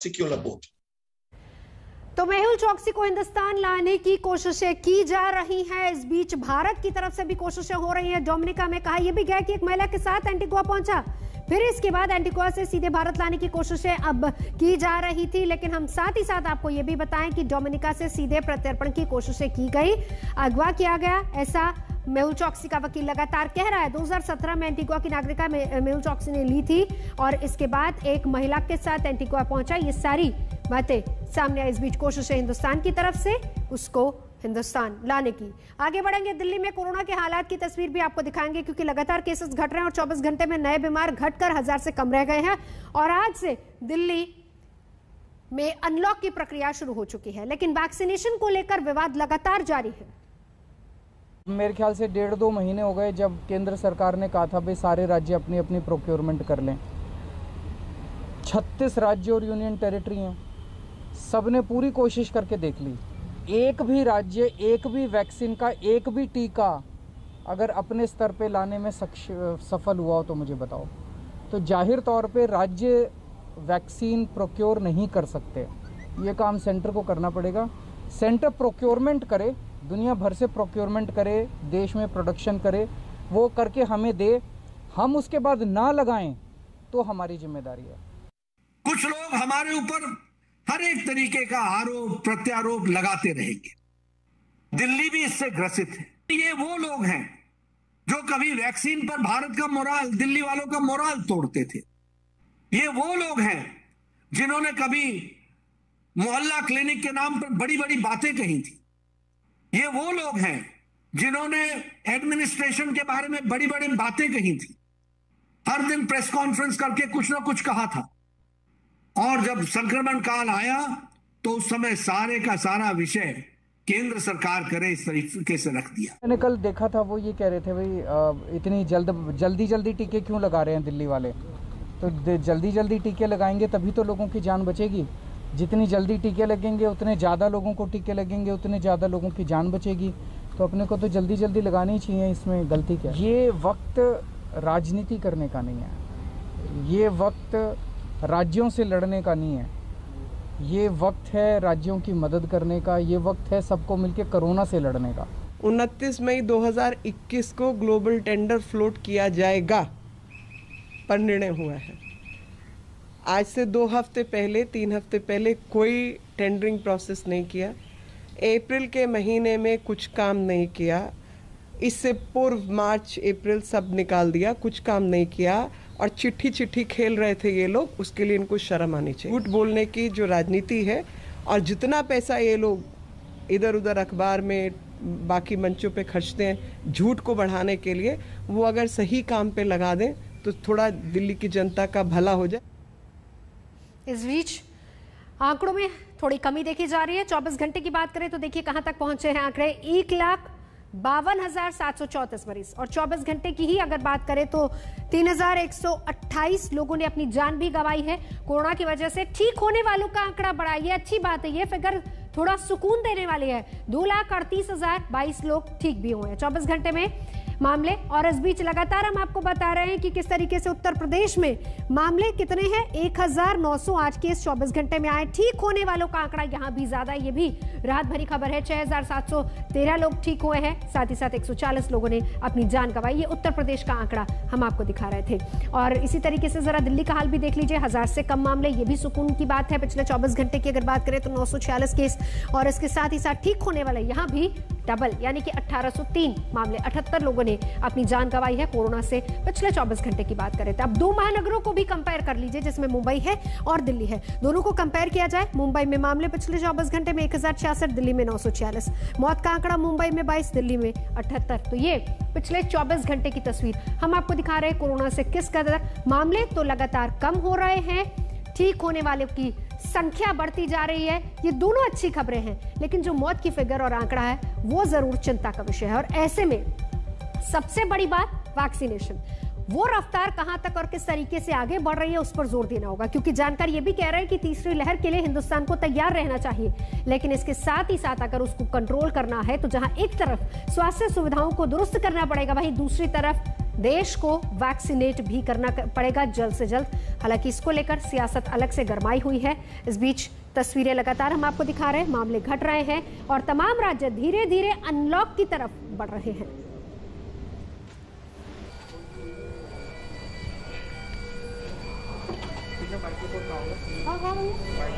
secure boat. तो मेहुल चौकसी को हिंदुस्तान लाने की कोशिशें की जा रही हैं। इस बीच भारत की तरफ़ से भी कोशिशें हो रही हैं। डोमिनिका में कहा यह भी गया कि एक महिला के साथ एंटीगुआ पहुँचा। फिर इसके बाद एंटीगुआ से सीधे भारत लाने की कोशिशें अब की जा रही थी। लेकिन हम साथ ही साथ आपको यह भी बताएँ कि डोमिनिका से सीधे प्रत्यर्पण की कोशिशें की गई। अगवा किया गया, ऐसा मेहुल चौकसी का वकील लगातार कह रहा है 2017 में एंटीगुआ की नागरिका मेहुल चौकसी ने ली थी और इसके बाद एक महिला के साथ एंटीगुआ पहुँचा। ये सारी बातें सामने आई इस बीच कोशिश है हिंदुस्तान की तरफ़ से, उसको हिंदुस्तान लाने की। आगे बढ़ेंगे दिल्ली में कोरोना के हालात की तस्वीर भी आपको दिखाएँगे, क्योंकि लगातार केसेस घट रहे हैं और 24 घंटे में नए बीमार घटकर हज़ार से कम रह गए हैं और आज से दिल्ली में अनलॉक की प्रक्रिया शुरू हो चुकी है। लेकिन वैक्सीनेशन को लेकर विवाद लगातार जारी है। मेरे ख्याल से डेढ़ दो महीने हो गए जब केंद्र सरकार ने कहा था, भाई, सारे राज्य अपनी अपनी प्रोक्योरमेंट कर लें। छत्तीस राज्य और यूनियन टेरिटरी हैं। सबने पूरी कोशिश करके देख ली। एक भी राज्य, एक भी वैक्सीन का, एक भी टीका अगर अपने स्तर पे लाने में सफल हुआ हो तो मुझे बताओ। तो ज़ाहिर तौर पे राज्य वैक्सीन प्रोक्योर नहीं कर सकते। ये काम सेंटर को करना पड़ेगा। सेंटर प्रोक्योरमेंट करे दुनिया भर से प्रोक्योरमेंट करे, देश में प्रोडक्शन करे, वो करके हमें दे, हम उसके बाद ना लगाएँ तो हमारी ज़िम्मेदारी है। कुछ लोग हमारे ऊपर हर एक तरीके का आरोप, प्रत्यारोप लगाते रहेंगे। दिल्ली भी इससे ग्रसित है। ये वो लोग हैं जो कभी वैक्सीन पर भारत का मोराल, दिल्ली वालों का मोराल तोड़ते थे। ये वो लोग हैं जिन्होंने कभी मोहल्ला क्लिनिक के नाम पर बड़ी बड़ी बातें कही थी। ये वो लोग हैं जिन्होंने एडमिनिस्ट्रेशन के बारे में बड़ी बड़ी बातें कही थी। हर दिन प्रेस कॉन्फ्रेंस करके कुछ ना कुछ कहा था। और जब संक्रमण काल आया तो उस समय सारे का सारा विषय केंद्र सरकार करे इस तरीके से रख दिया। मैंने कल देखा था, वो ये कह रहे थे भाई इतनी जल्द जल्दी जल्दी टीके क्यों लगा रहे हैं दिल्ली वाले? तो जल्दी जल्दी टीके लगाएँगे तभी तो लोगों की जान बचेगी। जितनी जल्दी टीके लगेंगे, उतने ज़्यादा लोगों को टीके लगेंगे, उतने ज़्यादा लोगों की जान बचेगी। तो अपने को तो जल्दी जल्दी लगानी ही चाहिए, इसमें गलती क्या ये वक्त राजनीति करने का नहीं है। ये वक्त राज्यों से लड़ने का नहीं है। ये वक्त है राज्यों की मदद करने का, ये वक्त है सबको मिलकर कोरोना से लड़ने का। 29 मई 2021 को ग्लोबल टेंडर फ्लोट किया जाएगा, पर निर्णय हुआ है। आज से दो हफ़्ते पहले, तीन हफ़्ते पहले कोई टेंडरिंग प्रोसेस नहीं किया। अप्रैल के महीने में कुछ काम नहीं किया। इससे पूर्व मार्च, अप्रैल सब निकाल दिया, कुछ काम नहीं किया और चिट्ठी चिट्ठी खेल रहे थे ये लोग, उसके लिए इनको शर्म आनी चाहिए। झूठ बोलने की जो राजनीति है और जितना पैसा ये लोग इधर उधर अखबार में, बाकी मंचों पे खर्चते हैं, झूठ को बढ़ाने के लिए, वो अगर सही काम पे लगा दें तो थोड़ा दिल्ली की जनता का भला हो जाए। इस बीच आंकड़ों में थोड़ी कमी देखी जा रही है। 24 घंटे की बात करें तो देखिए कहाँ तक पहुँचे हैं आंकड़े। एक लाख बावन हज़ार सात सौ चौतीस मरीज़। और 24 घंटे की ही अगर बात करें तो 3128 लोगों ने अपनी जान भी गंवाई है। कोरोना की वजह से ठीक होने वालों का आंकड़ा बढ़ा ये अच्छी बात है ये फिगर थोड़ा सुकून देने वाली है। दो लाख अड़तीस हज़ार बाईस लोग ठीक भी हुए हैं। चौबीस घंटे में मामले और इस बीच लगातार हम आपको बता रहे हैं कि किस तरीके से उत्तर प्रदेश में मामले कितने हैं। एक हज़ार नौ सौ आठ केस चौबीस घंटे में आए। ठीक होने वालों का आंकड़ा यहाँ भी ज़्यादा ये भी राहत भरी खबर है। छह हज़ार सात सौ तेरह लोग ठीक हुए हैं। साथ ही साथ एक सौ चालीस लोगों ने अपनी जान गंवाई। ये उत्तर प्रदेश का आंकड़ा हम आपको दिखा रहे थे। और इसी तरीके से जरा दिल्ली का हाल भी देख लीजिए। हज़ार से कम मामले, ये भी सुकून की बात है। पिछले चौबीस घंटे की अगर बात करें तो नौ सौ छियालीस केस और इसके साथ ही साथ ठीक होने वाले यहाँ भी डबल यानी कि 1803 मामले 78 लोगों ने अपनी जान गंवाई है। कोरोना से पिछले 24 घंटे की बात करें तो अब दो महानगरों को भी कंपेयर कर लीजिए, जिसमें मुंबई है और दिल्ली है। दोनों को कंपेयर किया जाए, मुंबई में मामले पिछले 24 घंटे में एक हज़ार छियासठ, दिल्ली में नौ सौ छियालीस। मौत का आंकड़ा मुंबई में बाईस, दिल्ली में अठहत्तर। तो ये पिछले 24 घंटे की तस्वीर हम आपको दिखा रहे हैं, कोरोना से किस कदर मामले तो लगातार कम हो रहे हैं, ठीक होने वाले की संख्या बढ़ती जा रही है। ये दोनों अच्छी खबरें हैं, लेकिन जो मौत की फिगर और आंकड़ा है, वो ज़रूर चिंता का विषय है। और ऐसे में सबसे बड़ी बात, वैक्सीनेशन। वो रफ्तार कहाँ तक और किस तरीके से आगे बढ़ रही है, उस पर ज़ोर देना होगा, क्योंकि जानकार ये भी कह रहे हैं कि तीसरी लहर के लिए हिंदुस्तान को तैयार रहना चाहिए। लेकिन इसके साथ ही साथ अगर उसको कंट्रोल करना है तो जहाँ एक तरफ़ स्वास्थ्य सुविधाओं को दुरुस्त करना पड़ेगा, वहीं दूसरी तरफ़ देश को वैक्सीनेट भी करना पड़ेगा जल्द से जल्द। हालाँकि इसको लेकर सियासत अलग से गरमाई हुई है। इस बीच तस्वीरें लगातार हम आपको दिखा रहे हैं। मामले घट रहे हैं और तमाम राज्य धीरे धीरे अनलॉक की तरफ़ बढ़ रहे हैं। हाँ हाँ। भैया